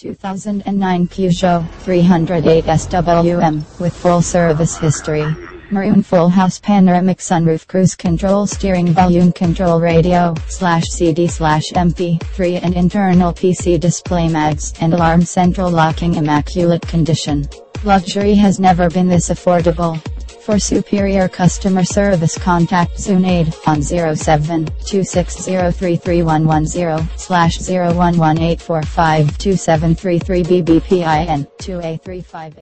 2009 Peugeot 308 SWM with full service history. Maroon full house panoramic sunroof cruise control steering volume control radio slash CD slash MP3 and internal PC display mags and alarm central locking immaculate condition. Luxury has never been this affordable. For superior customer service contact Zunaid on 07 2603311 slash 0118452733 BBPIN 2A35.